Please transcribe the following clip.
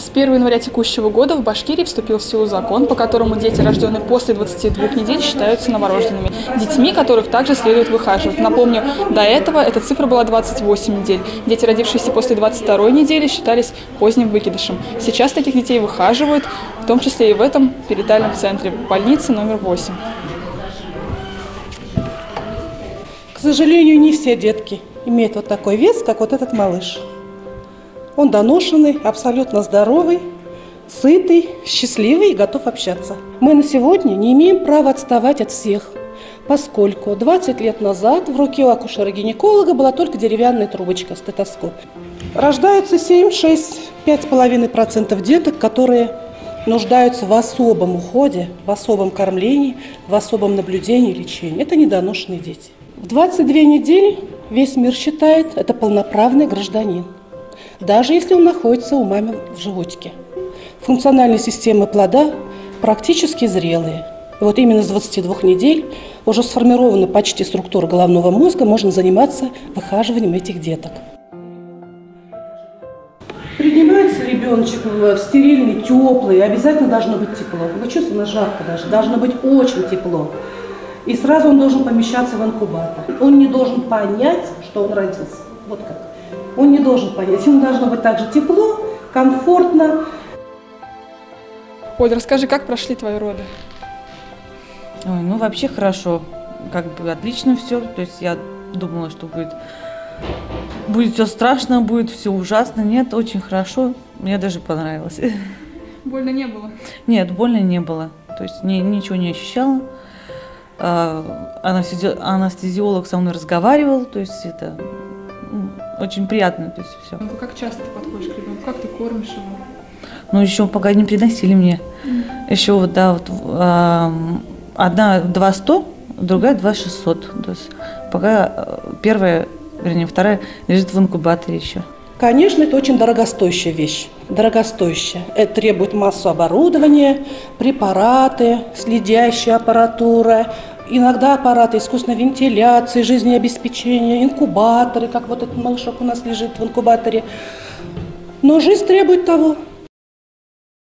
С 1 января текущего года в Башкирии вступил в силу закон, по которому дети, рожденные после 22 недель, считаются новорожденными. Детьми, которых также следует выхаживать. Напомню, до этого эта цифра была 28 недель. Дети, родившиеся после 22 недели, считались поздним выкидышем. Сейчас таких детей выхаживают, в том числе и в этом перитальном центре, больнице номер 8. К сожалению, не все детки имеют вот такой вес, как вот этот малыш. Он доношенный, абсолютно здоровый, сытый, счастливый и готов общаться. Мы на сегодня не имеем права отставать от всех, поскольку 20 лет назад в руке у акушера-гинеколога была только деревянная трубочка, стетоскоп. Рождаются 7, 6, 5,5% деток, которые нуждаются в особом уходе, в особом кормлении, в особом наблюдении и лечении. Это недоношенные дети. В 22 недели весь мир считает это полноправный гражданин даже если он находится у мамы в животике. Функциональные системы плода практически зрелые. И вот именно с 22 недель уже сформирована почти структура головного мозга, можно заниматься выхаживанием этих деток. Принимается ребеночек в стерильный, теплый, обязательно должно быть тепло. Вы чувствуете, на жарко даже, должно быть очень тепло. И сразу он должен помещаться в инкубатор. Он не должен понять, что он родился. Вот как. Он не должен понять. Ему должно быть также тепло, комфортно. Оль, расскажи, как прошли твои роды? Ой, ну, вообще хорошо. Как бы отлично все. То есть я думала, что будет, будет все страшно, будет все ужасно. Нет, очень хорошо. Мне даже понравилось. Больно не было? Нет, больно не было. То есть ни, ничего не ощущала. А, анестезиолог со мной разговаривал, то есть это очень приятно, то есть все. Ну, как часто ты подходишь к ребенку? Как ты кормишь его? Ну, еще пока не приносили мне. Mm. Еще вот, да, вот э, одна 2 100, другая 2 600. То есть пока э, первая, вернее, вторая лежит в инкубаторе еще. Конечно, это очень дорогостоящая вещь. Дорогостоящая. Это требует массу оборудования, препараты, следящая аппаратура, иногда аппараты искусственной вентиляции, жизнеобеспечения, инкубаторы, как вот этот малышок у нас лежит в инкубаторе. Но жизнь требует того.